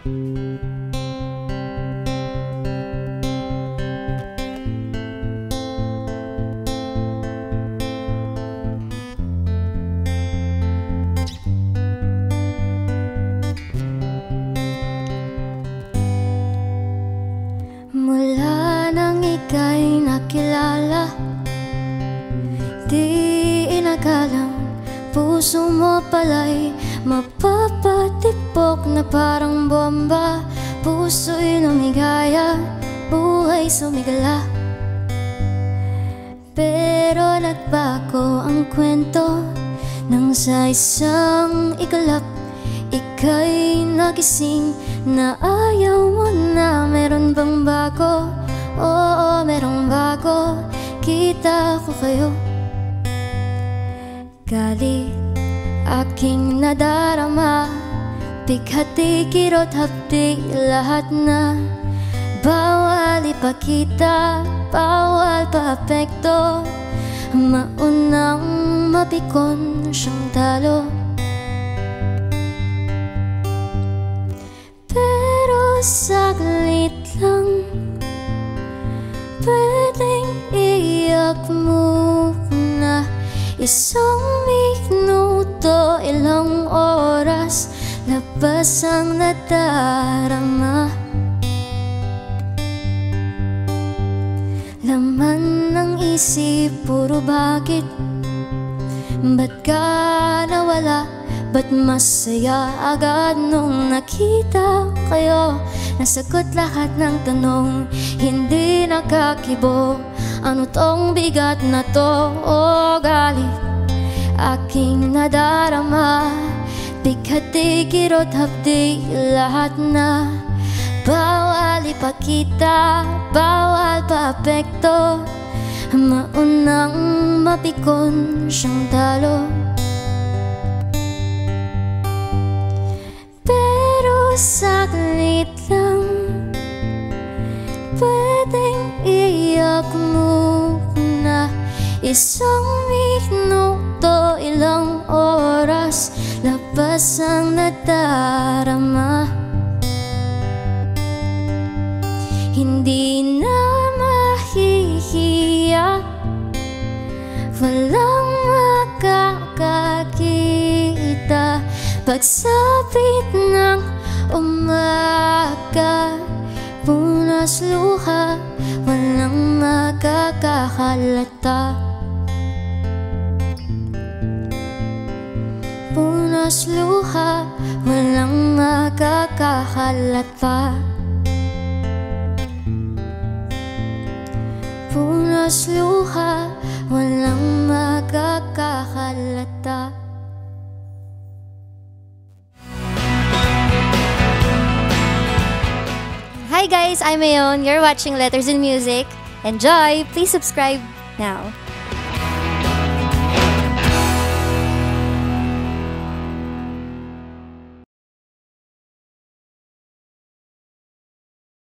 Mula ika'y nakilala Di inakalang puso mo pala'y mapapatipok na parang bomba. Puso'y lumigaya, buhay sumigala. Pero nagbago ang kwento Nang sa isang ikalap Ika'y nagising na ayaw mo na. Meron bang bago? Oo, merong bago. Kita ko kayo. Galit aking nadarama. Bighati, kirot, hapdi, lahat na. Bawal ipakita, bawal pa-apekto. Maunang mapikon siyang talo. Pero saglit lang Pwedeng iyak muna Isang minuto, ilang oras Labas ang nadarama Laman ng isip, puro bakit Ba't ka nawala? Ba't masaya agad nung nakita kayo? Nasagot lahat ng tanong, hindi nakakibo Ano tong bigat na to? O galit, aking nadarama. Bighati, kirot, hapdi, lahat na. Bawal ipakita, bawal pa-apekto. Maunang mapikon siyang talo. Pero saglit lang Pwedeng iyak muna Isang minuto, ilang oras Labas ang nadarama. Hindi na mahihiya Walang makakakita. Pagsapit ng umaga Punas luha Punas luha Walang Punas luha Walang Hi guys, I'm Ayon. You're watching Letters in Music. Enjoy! Please subscribe now.